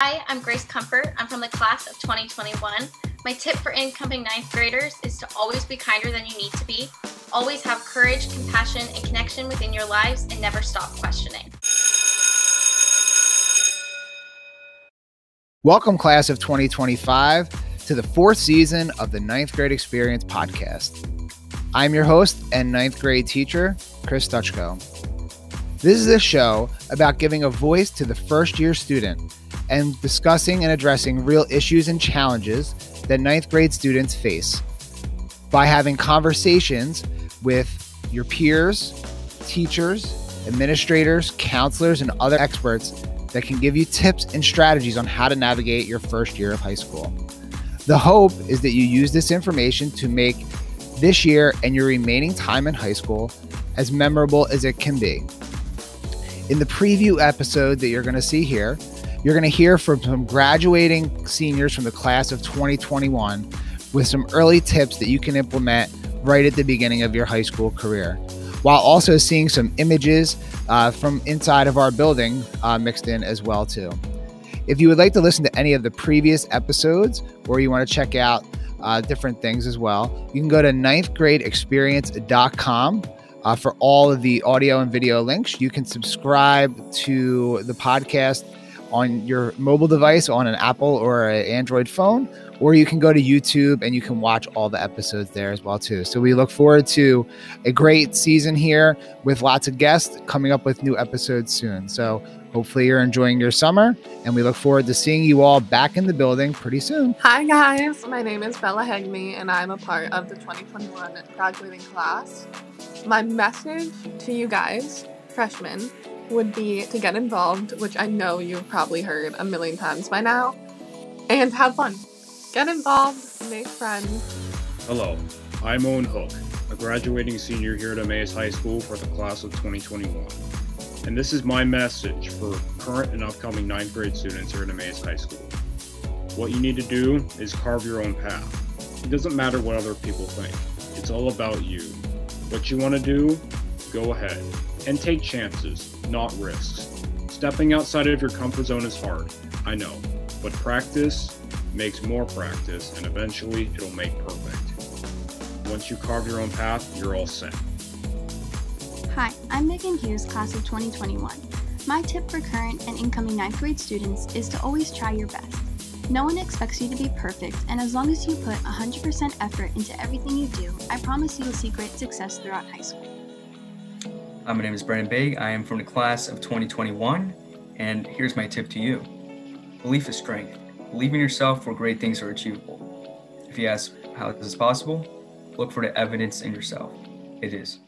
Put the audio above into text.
Hi, I'm Grace Comfort. I'm from the class of 2021. My tip for incoming ninth graders is to always be kinder than you need to be. Always have courage, compassion, and connection within your lives and never stop questioning. Welcome, class of 2025, to the fourth season of the Ninth Grade Experience podcast. I'm your host and ninth grade teacher, Chris Dutchko. This is a show about giving a voice to the first year student and discussing and addressing real issues and challenges that ninth grade students face by having conversations with your peers, teachers, administrators, counselors, and other experts that can give you tips and strategies on how to navigate your first year of high school. The hope is that you use this information to make this year and your remaining time in high school as memorable as it can be. In the preview episode that you're going to see here, you're going to hear from some graduating seniors from the class of 2021 with some early tips that you can implement right at the beginning of your high school career, while also seeing some images uh, from inside of our building uh, mixed in as well too. If you would like to listen to any of the previous episodes, or you want to check out uh, different things as well, you can go to ninthgradeexperience.com. Uh, for all of the audio and video links, you can subscribe to the podcast on your mobile device on an Apple or an Android phone, or you can go to YouTube and you can watch all the episodes there as well too. So we look forward to a great season here with lots of guests coming up with new episodes soon. So hopefully you're enjoying your summer and we look forward to seeing you all back in the building pretty soon. Hi guys, my name is Bella Hegme and I'm a part of the 2021 graduating class. My message to you guys, freshmen, would be to get involved, which I know you've probably heard a million times by now, and have fun. Get involved, make friends. Hello, I'm Owen Hook, a graduating senior here at Emmaus High School for the class of 2021. And this is my message for current and upcoming ninth grade students here at Emmaus High School. What you need to do is carve your own path. It doesn't matter what other people think, it's all about you. What you want to do, go ahead and take chances, not risks. Stepping outside of your comfort zone is hard, I know, but practice makes more practice and eventually it'll make perfect. Once you carve your own path, you're all set. Hi, I'm Megan Hughes, class of 2021. My tip for current and incoming ninth grade students is to always try your best. No one expects you to be perfect, and as long as you put 100% effort into everything you do, I promise you will see great success throughout high school. Uh, my name is Brennan Big. I am from the class of 2021, and here's my tip to you belief is strength. Believe in yourself where great things are achievable. If you ask how is this is possible, look for the evidence in yourself. It is.